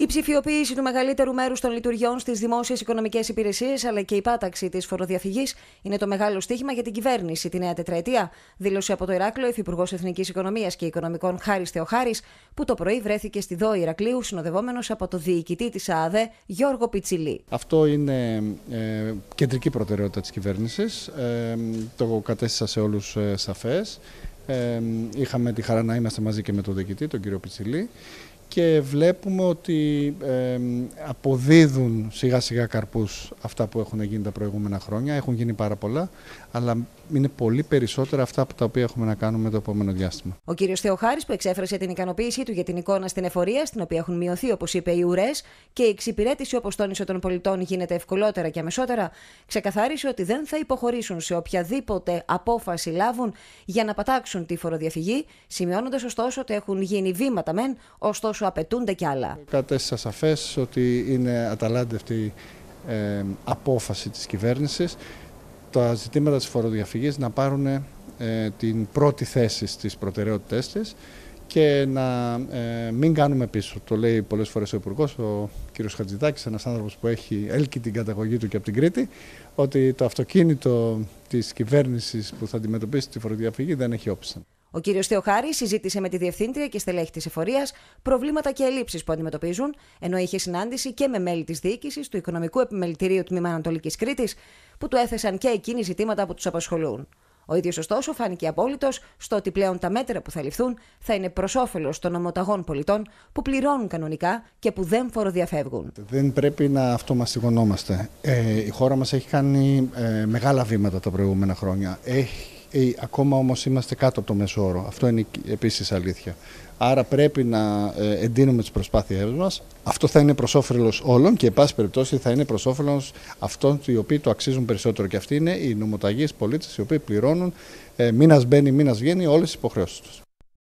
Η ψηφιοποίηση του μεγαλύτερου μέρους των λειτουργιών στις δημόσιες οικονομικές υπηρεσίες αλλά και η πάταξη της φοροδιαφυγής είναι το μεγάλο στίχημα για την κυβέρνηση τη νέα τετραετία, δήλωσε από το Ηράκλειο ο Υφυπουργός Εθνικής Οικονομίας και Οικονομικών Χάρης Θεοχάρης, που το πρωί βρέθηκε στη ΔΟΗ Ηρακλείου συνοδευόμενος από το διοικητή της ΑΑΔΕ Γιώργο Πιτσιλή. Αυτό είναι ε, κεντρική προτεραιότητα της κυβέρνησης. Ε, το κατέστησα σε όλους ε, σαφές. Ε, είχαμε τη χαρά να είμαστε μαζί και με τον διοικητή, τον κύριο Πιτσιλή και βλέπουμε ότι ε, αποδίδουν σιγά σιγά καρπούς αυτά που έχουν γίνει τα προηγούμενα χρόνια. Έχουν γίνει πάρα πολλά, αλλά είναι πολύ περισσότερα αυτά από τα οποία έχουμε να κάνουμε το επόμενο διάστημα. Ο κ. Θεοχάρης, που εξέφρασε την ικανοποίησή του για την εικόνα στην εφορία, στην οποία έχουν μειωθεί, όπως είπε, οι ουρές και η εξυπηρέτηση, όπως τόνισε των πολιτών, γίνεται ευκολότερα και αμεσότερα, ξεκαθάρισε ότι δεν θα υποχωρήσουν σε οποιαδήποτε απόφαση λάβουν για να πατάξουν τη φοροδιαφυγή, σημειώνοντας ωστόσο ότι έχουν γίνει βήματα μεν, ωστόσο απαιτούνται κι άλλα. Κατέστησα σαφές ότι είναι αταλάντευτη ε, απόφαση της κυβέρνησης τα ζητήματα της φοροδιαφυγής να πάρουν ε, την πρώτη θέση στις προτεραιότητές της και να ε, μην κάνουμε πίσω. Το λέει πολλές φορές ο Υπουργός, ο κ. Χατζηδάκης, ένας άνθρωπος που έχει έλκει την καταγωγή του και από την Κρήτη, ότι το αυτοκίνητο της κυβέρνησης που θα αντιμετωπίσει τη φοροδιαφυγή δεν έχει όψη. Ο κ. Θεοχάρη συζήτησε με τη Διευθύντρια και στελέχη της Εφορίας προβλήματα και ελλείψεις που αντιμετωπίζουν, ενώ είχε συνάντηση και με μέλη της διοίκησης του Οικονομικού Επιμελητηρίου Τμήμα Ανατολικής Κρήτης, που του έθεσαν και εκείνοι ζητήματα που τους απασχολούν. Ο ίδιος, ωστόσο, φάνηκε απόλυτος στο ότι πλέον τα μέτρα που θα ληφθούν θα είναι προς όφελος των ομοταγών πολιτών που πληρώνουν κανονικά και που δεν φοροδιαφεύγουν. Δεν πρέπει να αυτομαστιγωνόμαστε. Ε, η χώρα μας έχει κάνει ε, μεγάλα βήματα τα προηγούμενα χρόνια. Έχει ε, ακόμα όμως είμαστε κάτω από το μέσο όρο. Αυτό είναι επίσης αλήθεια. Άρα πρέπει να ε, εντείνουμε τις προσπάθειές μας. Αυτό θα είναι προς όφελος όλων και, εν πάση περιπτώσει, θα είναι προς όφελος αυτών οι οποίοι το αξίζουν περισσότερο. Και αυτοί είναι οι νομοταγείς πολίτες οι οποίοι πληρώνουν ε, μήνας μπαίνει, μήνας βγαίνει όλες τις υποχρεώσεις τους.